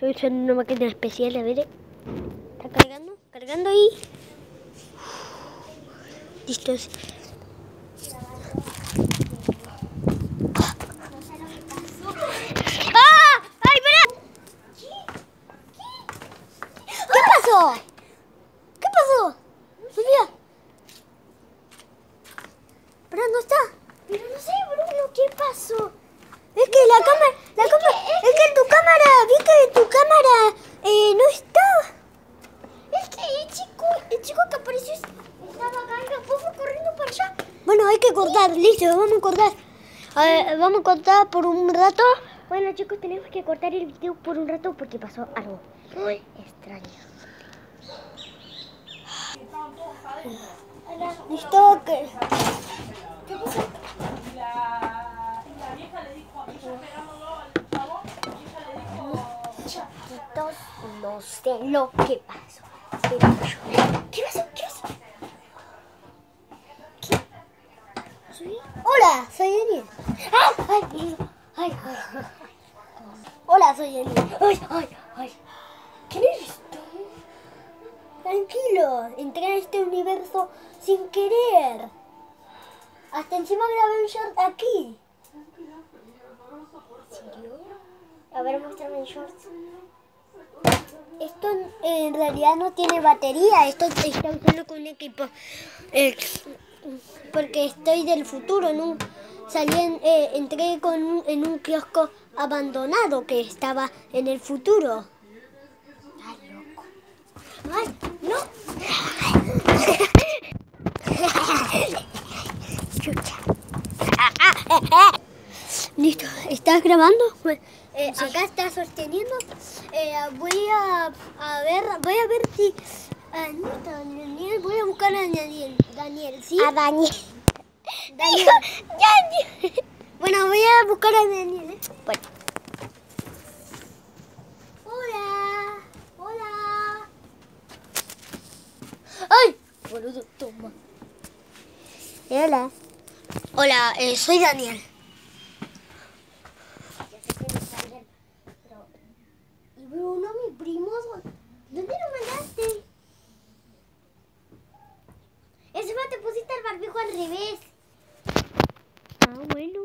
Estoy usando una máquina especial, a ver. Está cargando, cargando y... Listo. ¡Ah! ¡Ay, espera! ¿Qué pasó? ¿Qué pasó? Sofía. Pero no está. Pero no sé, Bruno, ¿qué pasó? Es que la cámara, la cámara, es que tu cámara, vi que tu cámara eh, no está. Es que el chico, el chico que apareció estaba acá y después fue corriendo para allá. Bueno, hay que cortar, listo, vamos a cortar. A ver, vamos a cortar por un rato. Bueno, chicos, tenemos que cortar el video por un rato porque pasó algo muy extraño. Listo, que... ¿Qué pasó? Chiquitos, no sé lo que pasó. ¿Qué pasó? ¿Qué pasó? ¿Qué? ¿Soy? Hola, soy Daniel. ¡Ay! ¡Ay! ¡Ay! Hola, soy Daniel. ¡Ay! ¡Ay! ¡Ay! ¿Quién eres tú? Tranquilo, entré a este universo sin querer. Hasta encima grabé un short aquí. ¿En serio? A ver, muéstrame el short. Esto en realidad no tiene batería. Esto está usando con un equipo. eh, porque estoy del futuro. En un, salí en, eh, entré con un- en un kiosco abandonado que estaba en el futuro. Ay, loco. Ay, no. Listo, ¿estás grabando? Bueno, eh, Acá está sosteniendo. Eh, voy a, a ver, voy a ver si. Anita, Daniel, voy a buscar a Daniel, Daniel ¿sí? A Daniel. Daniel. Daniel. Bueno, voy a buscar a Daniel. ¿eh? Bueno. Hola. Hola. ¡Ay! Boludo, toma. Eh, hola. Hola, eh, soy Daniel. Ya sé que no pero... ¿Y Bruno? te pusiste el barbijo al revés. Ah, bueno.